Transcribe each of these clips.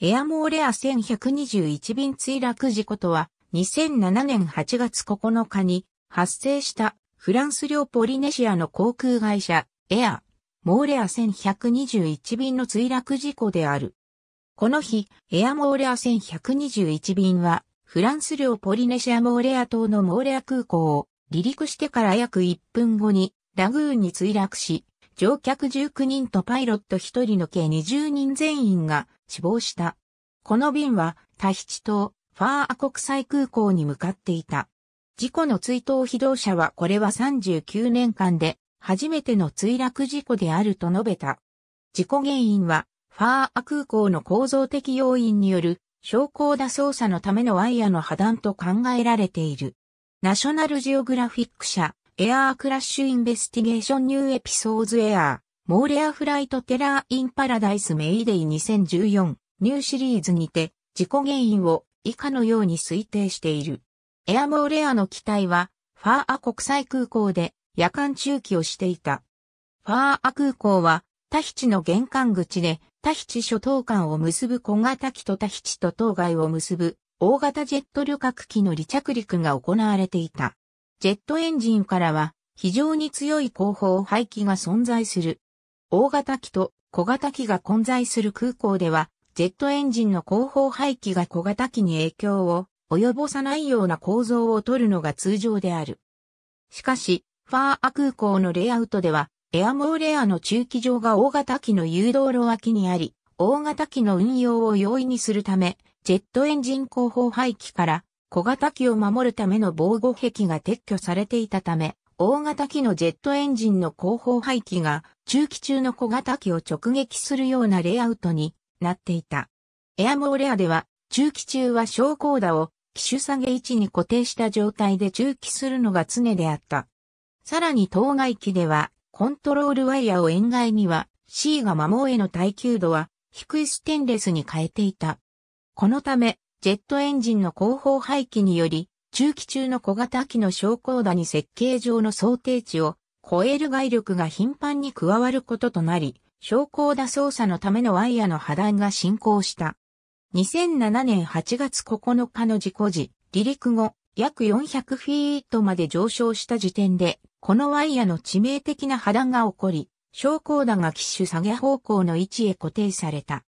エアモーレア1121便墜落事故とは、2007年8月9日に発生したフランス領ポリネシアの航空会社エア、モーレア1121便の墜落事故である。この日、エアモーレア1121便はフランス領ポリネシアモーレア島のモーレア空港を離陸してから約1分後にラグーンに墜落し、乗客19人とパイロット1人の計20人全員が死亡した。この便はタヒチ島、ファーア国際空港に向かっていた。事故の追悼非動者はこれは39年間で初めての墜落事故であると述べた。事故原因はファーア空港の構造的要因による昇降打操作のためのワイヤの破断と考えられている。ナショナルジオグラフィック社 Air Crash Investigation New Episodes Air Moorea Flight Terror in Paradise Mayday 2014 New Series にて事故原因を以下のように推定している。エアモーレアの機体は、ファーア国際空港で夜間駐機をしていた。ファーア空港は、タヒチの玄関口で、タヒチ諸島間を結ぶ小型機とタヒチと島外を結ぶ大型ジェット旅客機の離着陸が行われていた。ジェットエンジンからは非常に強い後方排気が存在する。大型機と小型機が混在する空港では、ジェットエンジンの後方排気が小型機に影響を及ぼさないような構造を取るのが通常である。しかし、ファーア空港のレイアウトでは、エアモーレアの中期場が大型機の誘導路脇にあり、大型機の運用を容易にするため、ジェットエンジン後方排気から小型機を守るための防護壁が撤去されていたため、大型機のジェットエンジンの後方排気が中期中の小型機を直撃するようなレイアウトになっていた。エアモーレアでは中期中は昇降打を機種下げ位置に固定した状態で中期するのが常であった。さらに当該機では、コントロールワイヤを円外には、C が摩耗への耐久度は、低いステンレスに変えていた。このため、ジェットエンジンの後方排気により、中期中の小型機の昇降打に設計上の想定値を超える外力が頻繁に加わることとなり、昇降打操作のためのワイヤの破断が進行した。2007年8月9日の事故時、離陸後、約400フィートまで上昇した時点で、このワイヤの致命的な破断が起こり、昇降打が機種下げ方向の位置へ固定された。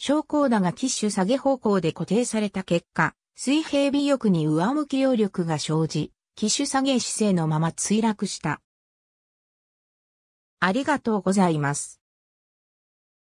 昇降だが機種下げ方向で固定された結果、水平尾翼に上向き揚力が生じ、機種下げ姿勢のまま墜落した。ありがとうございます。